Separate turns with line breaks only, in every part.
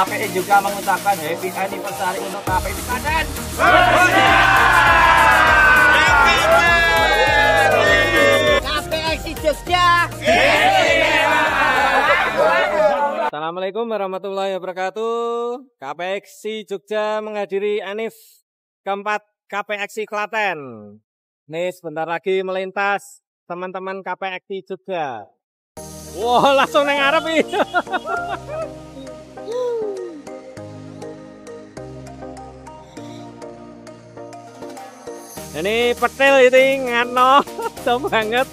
KPI juga mengucapkan happy anniversary untuk KPI Klaten.
KPI Jogja.
Assalamualaikum warahmatullahi wabarakatuh. KPXI Jogja menghadiri Anif keempat KPXI Klaten. Nih sebentar lagi melintas teman-teman KPXI Jogja. Wah langsung neng Arab nih. Ini petil ini ngano, jauh banget.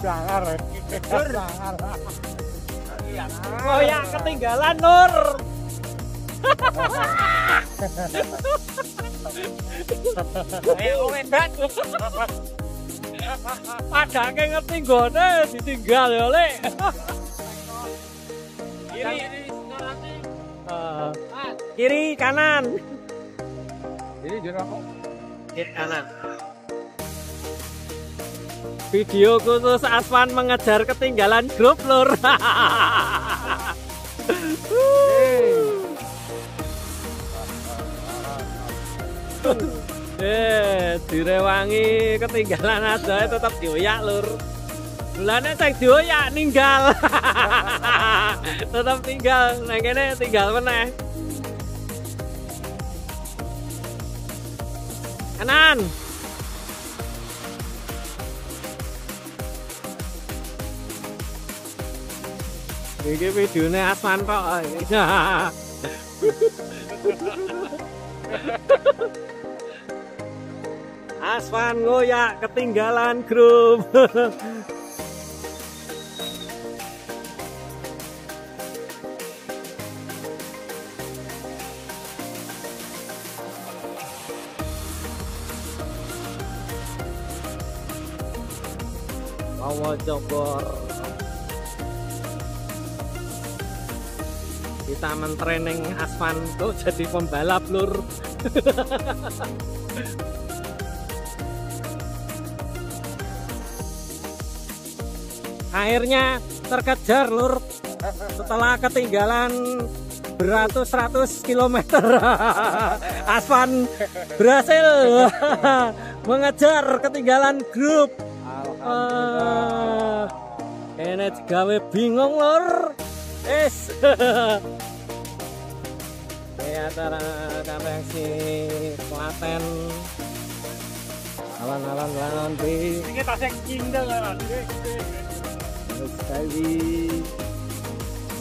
Jangar. Jangar.
Oh ya ketinggalan Nur. Ayo. Ada ke ngerti gone ditinggal ya Le. Kiri Eh, kiri kanan.
Ini jurang kok.
Kiri kanan. Video khusus Aswan mengejar ketinggalan grup lur. Eh, direwangi ketinggalan aja tetap dioyak lur. Bulane sing dioyak ninggal. tetap tinggal, nang kene tinggal meneh. Kanan. Iki videone Asman kok. Aswan ngoyak ketinggalan grup. Bawa jobor. Kita mentraining Aswan tuh jadi pembalap lur. akhirnya terkejar lur. Setelah ketinggalan beratus-ratus kilometer. Aswan berhasil mengejar ketinggalan grup. Ah, ini gawe bingung lur. Es ini antara si Klaten. Alan-alan lawan di
Ini tasnya indah kan.
Sekali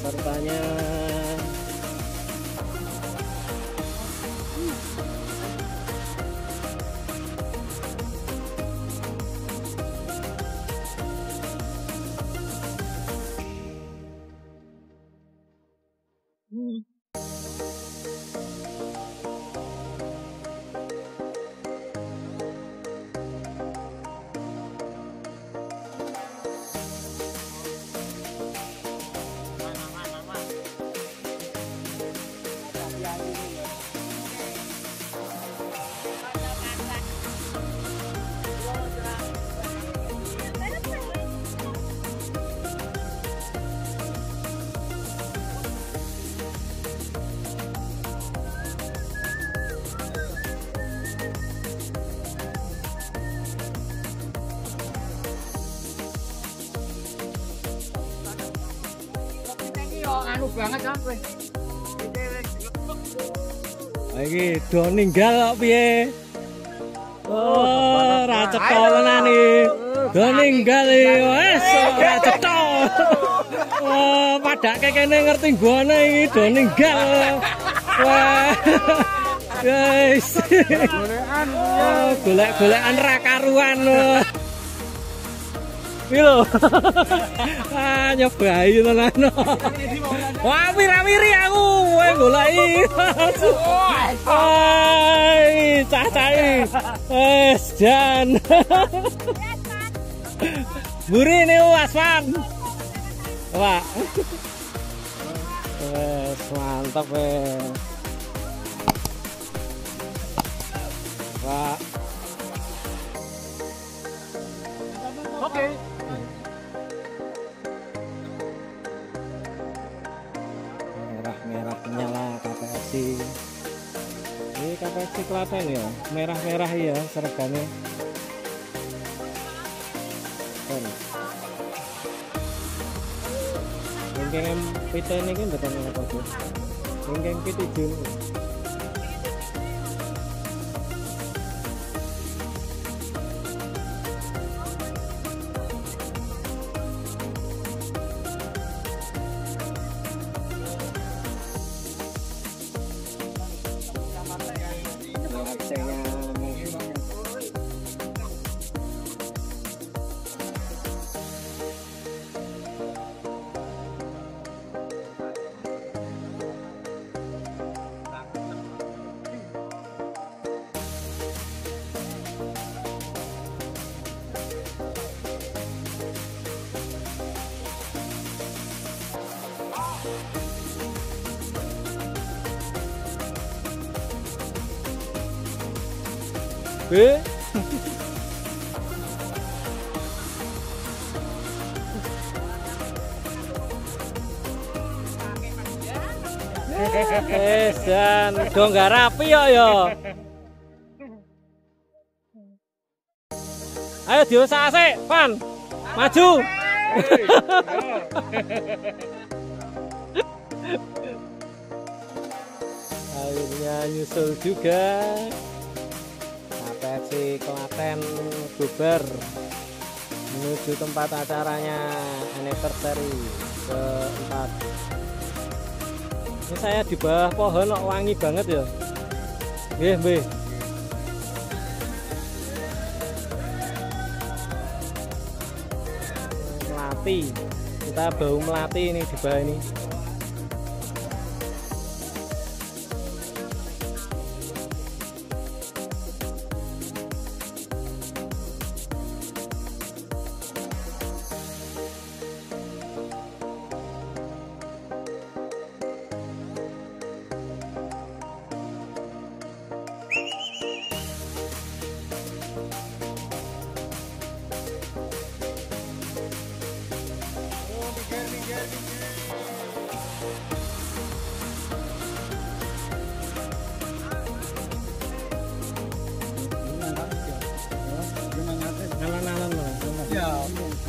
sertanya
Anu banget kowe.
Iki do ninggal kok piye? Oh, ra cetha tenan iki. Do ninggal iki wes ora cetha. Oh, padake kene ngerti gone iki do ninggal. Wah. Guys. Oh, golek-golekan ra karuan. Iki lho. Ah, nyobai tenan. Wah, wira-wiri aku, kowe goleki. Hai, cah-cah. Wes jan. Buri ini Aswan. Wah. Wes mantap wes. Pak. Merah-merah ya seragamnya. Bengkel PT ini kan betul apa tuh? Bengkel PT Jun. Wes dan nggak rapi yo yo. Ayo Pan. Maju. Akhirnya nyusul juga. KPFC Klaten bubar menuju tempat acaranya anniversary keempat. Ini saya di bawah pohon kok wangi banget ya. Nggih, nggih. Melati. Kita bau melati ini di bawah ini.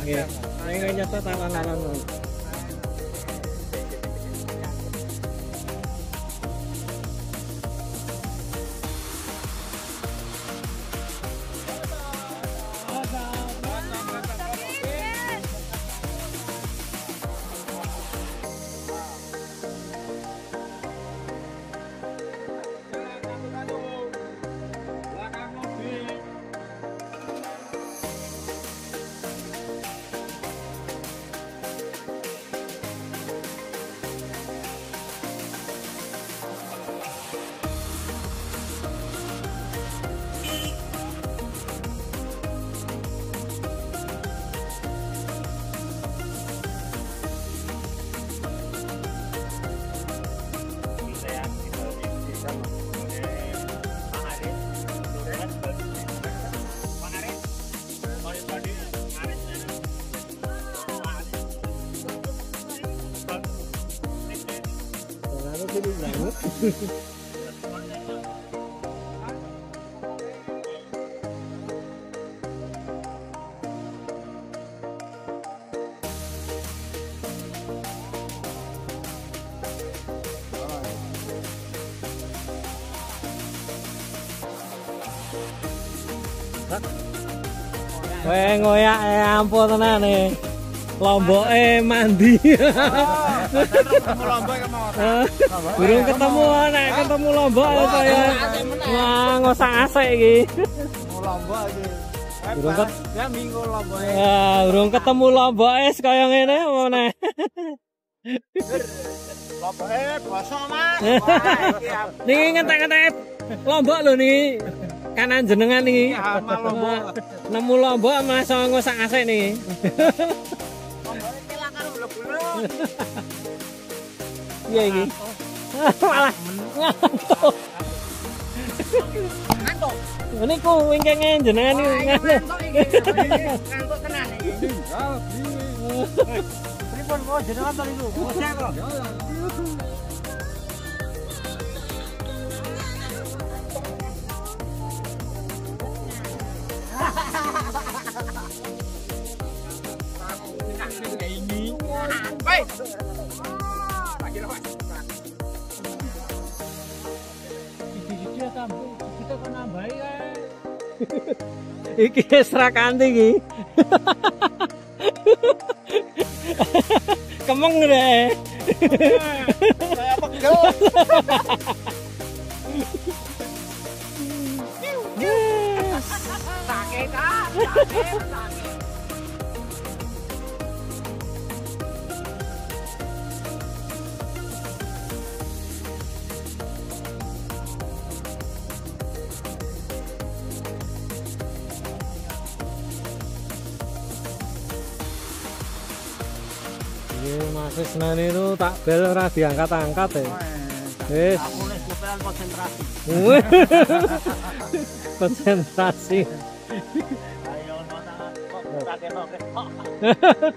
Okay. Ayun nga niya sa tama na lang. Weh ngoyak ya ampun tenan nih. Lomboke mandi. Burung ketemu nek ketemu lombok ya saya. Wah, ngosang asik iki.
Lombok iki.
Burung ket
Ya minggu
ya, burung ketemu lombok es kaya ngene apa nek.
Lombok eh basa Mas.
Niki ngentek-ngentek lombok lho niki. Kanan jenengan niki.
Amal lombok.
Nemu. Lombok
iki lah karo bulu-bulu.
Iya iki. Malah ngantuk.
Ngantuk.
Ini ku wingkenge jenengan iki ngantuk.
Ngantuk tenan iki.
Pripun kok jenengan to niku? Kita.
Iki wis ra kanthi iki. Kemeng deh.
Saya pegel.
Iya, masih Senin itu tak bel ora diangkat-angkat ya. Wis.
Aku konsentrasi.
Konsentrasi.
Thank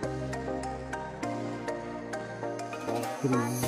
you.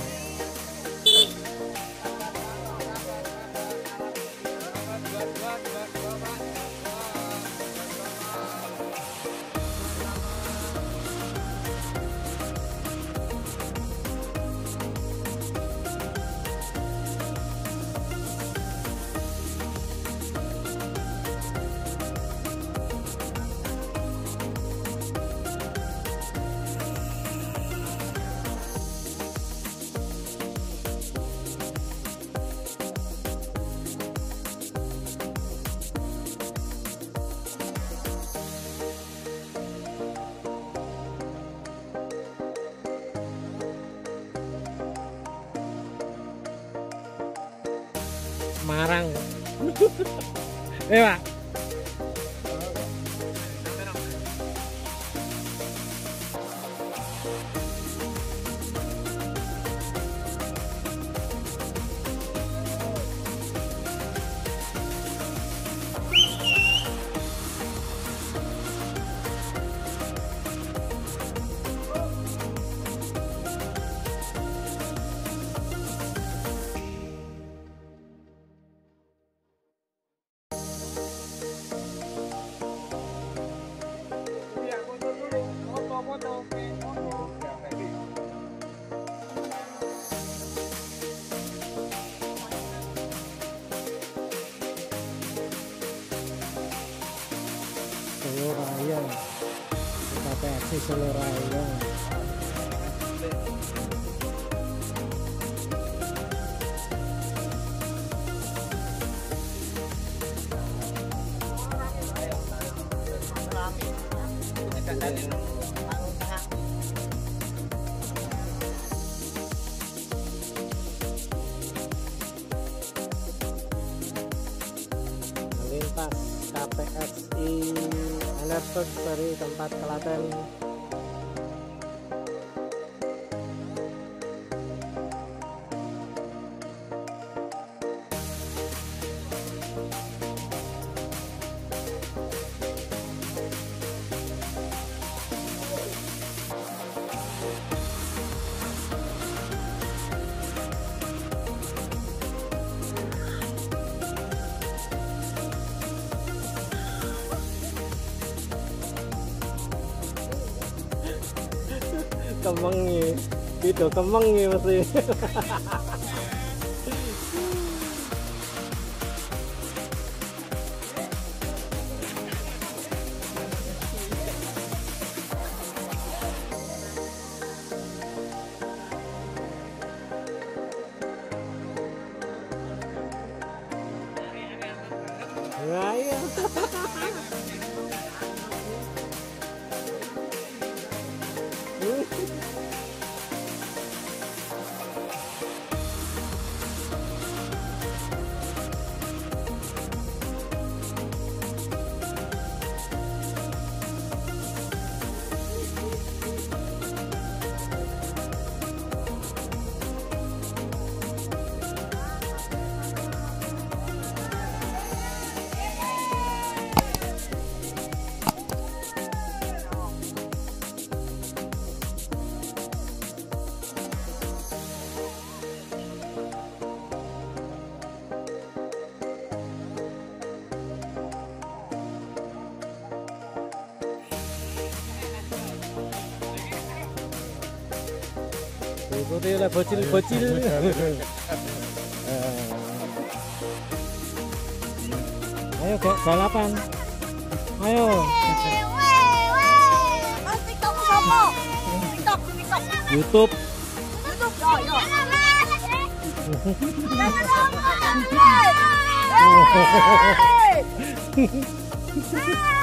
Marang. Eh, Pak. Enersos dari tempat Kelaten itu kemengi mesti Nah, Oleh bocil-bocil. Ayo gak balapan. Ayo. YouTube.
YouTube.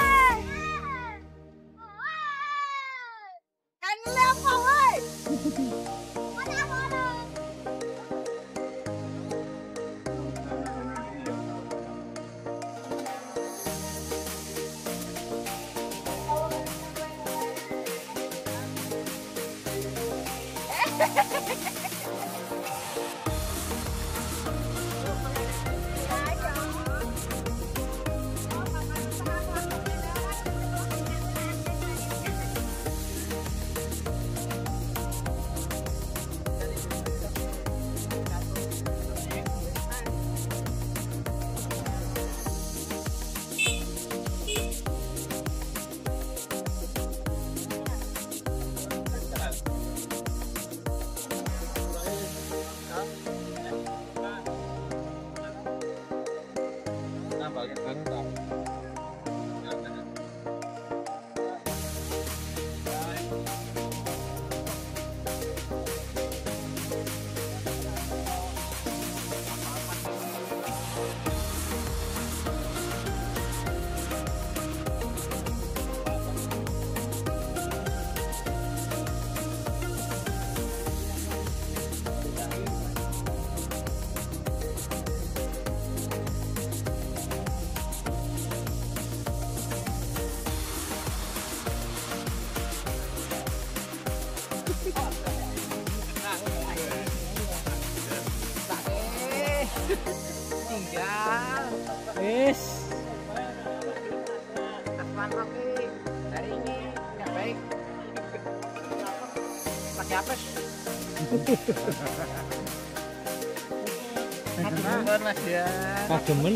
Aduh, mas ya.
Kagemen.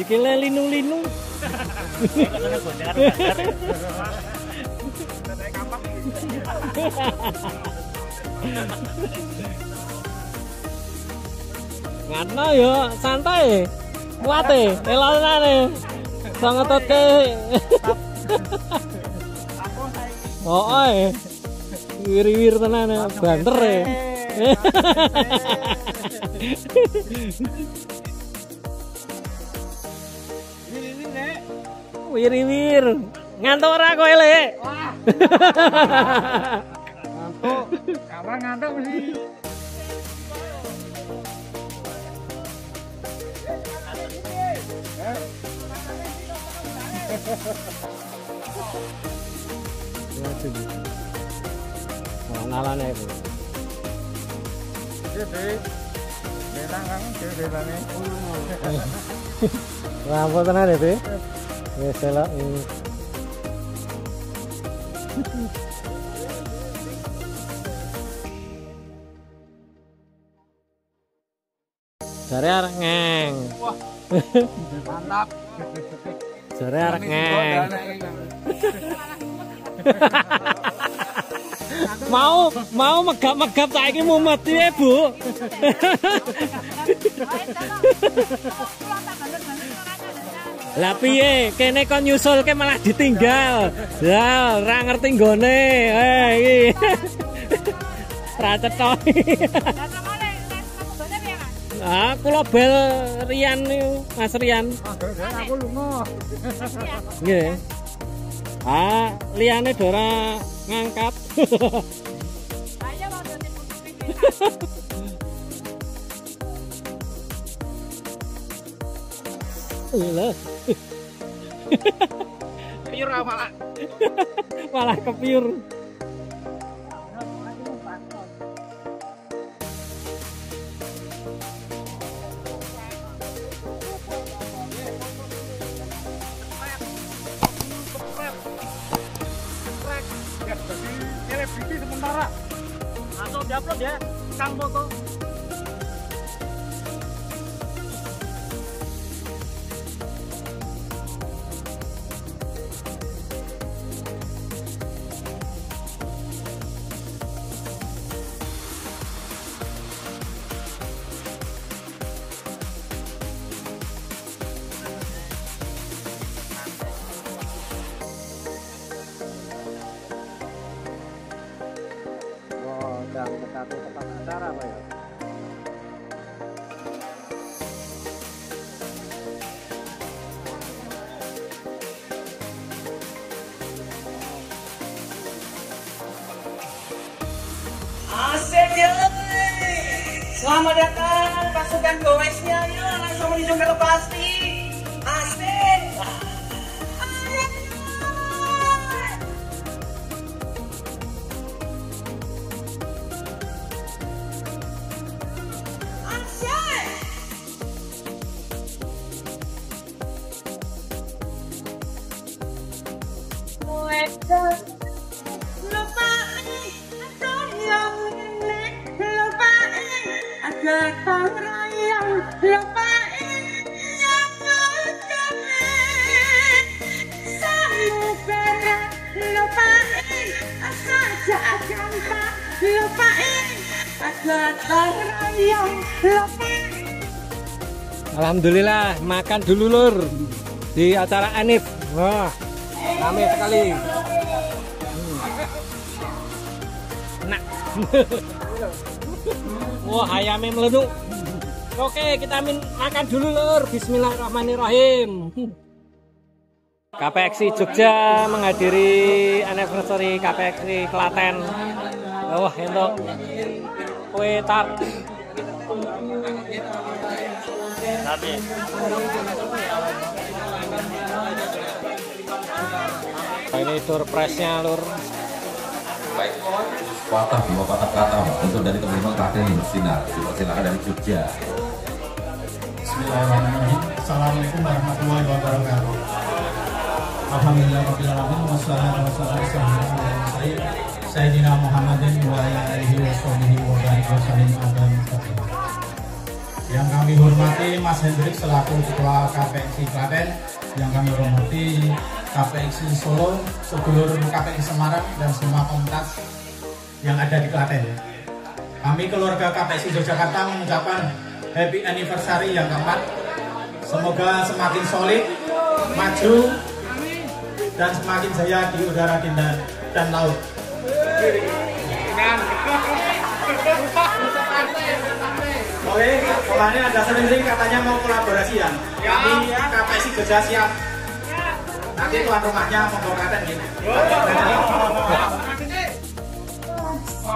Sikile linu-linu. Ngatno yo santai. Kuate elonane. Sang ngetutke. Oh, oi. Wir-wir tenan banter e.
Ini nek.
Wir-wir. Ngantuk ora kowe, Lek?
Ngantuk. Kapan ngantuk mesti.
Oh, ngalane iku. Rampung tenan ya, Be? Wis elok. Jare arek ngeng.
Mantap.
Jare arek ngeng. mau mau megap-megap saiki mumet piye, Bu? Lah piye? Kene kon nyusulke malah ditinggal. Lah ora ngerti nggone. Eh iki. Ra cetok. Ah, kula bel Rian Mas Rian.
Aku lunga.
Nggih. Ah, liyane dora ngangkat. Lho,
Piyur malah.
malah kepiur.
Ya, Kang Foto.
sedang mendekati tempat acara Pak ya.
Asik ya. Selamat datang pasukan gowesnya ya langsung menuju ke lokasi.
Alhamdulillah makan dulu lur di acara Anif. Wah, rame sekali. Hmm. Enak. Wah, ayamnya melenuk. Oke, kita min makan dulu lur. Bismillahirrahmanirrahim. KPXI Jogja menghadiri anniversary KPXI Klaten. Wah, untuk kue tart. Nah, ini surprise-nya lur.
baik patah dua patah kata untuk dari teman-teman Klaten Sinar silakan dari Jogja
Bismillahirrahmanirrahim. Assalamualaikum warahmatullahi wabarakatuh. Alhamdulillah rabbil alamin wassalatu wassalamu ala sayyid Sayyidina Muhammadin wa alihi wa sahbihi wa barik wa. Yang kami hormati Mas Hendrik selaku Ketua KPXI Klaten, yang kami hormati KPXI Solo, sedulur KPXI Semarang dan semua komunitas yang ada di Klaten. Kami keluarga KPSI Yogyakarta mengucapkan happy anniversary yang keempat. Semoga semakin solid, maju, dan semakin jaya di udara dan, dan laut. Oke, kemarin ada sering katanya mau kolaborasi ya. Kami KPSI Jogja siap. Nanti tuan rumahnya mau katen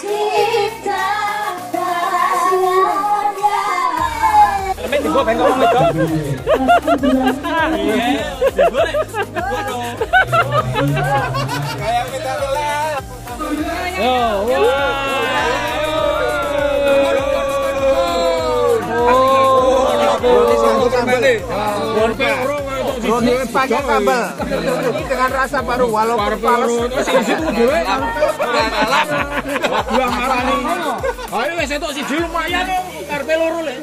cinta
Lemet di gua pengen ngomong itu. Oh,
Roti pakai. Ini dengan rasa baru walaupun panas.
Buang marani. Ayo wis entuk siji lumayan karepe loro le.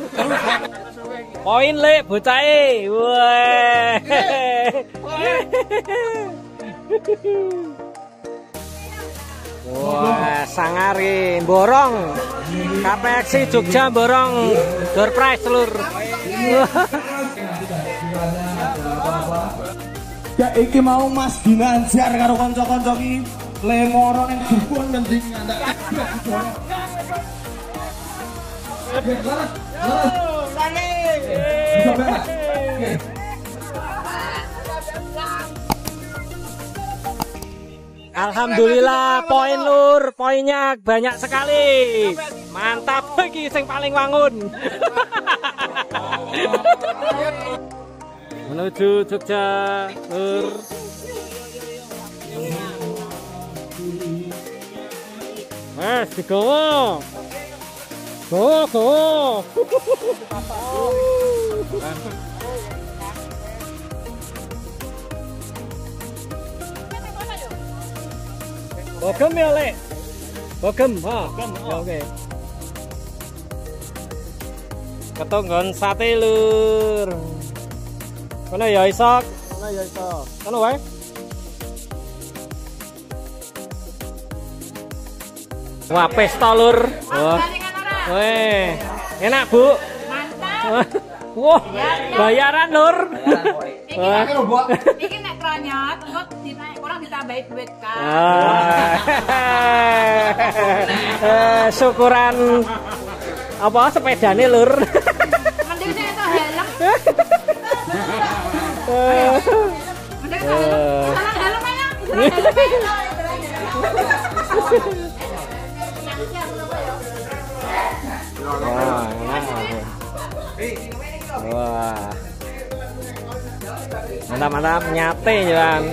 Poin le bocahe. Wah. Wah, sangari borong. KPXI Jogja borong door prize telur.
Ya iki mau Mas Ginanjar karo kanca-kanca iki lengoro ning dukun ngandak.
Alhamdulillah poin lur, poinnya banyak sekali. Mantap iki sing paling wangun. Menuju Jogja, lur. Wes digowo. Gowo, gowo. Bogem ya, Lek. Bogem, ha. Ya oke. Ketonggon sate lur. Kono ya iso, kono ya iso. Kono wae. Wah, pesta lur. Wah. Weh, enak, Bu.
Mantap.
Wah, bayaran lur. Wah.
Iki nek kronyot, engko dinaik orang ditambahi duit kan.
Eh, syukuran apa sepedane lur. Wah. Mantap-mantap nyate jalan.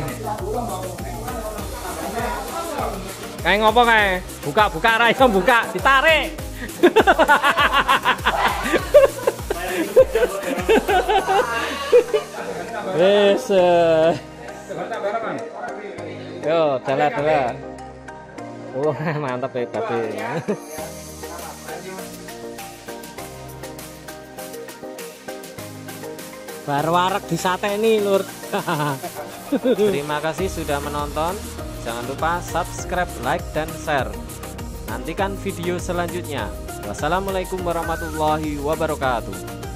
Kayak ngopo kae? Buka-buka ra iso buka, ditarik. Wes. eh. Yo, jalan-jalan. Wah, mantap ya tadi. Bar warak di sate ini lur.
Terima kasih sudah menonton. Jangan lupa subscribe, like, dan share. Nantikan video selanjutnya. Wassalamualaikum warahmatullahi wabarakatuh.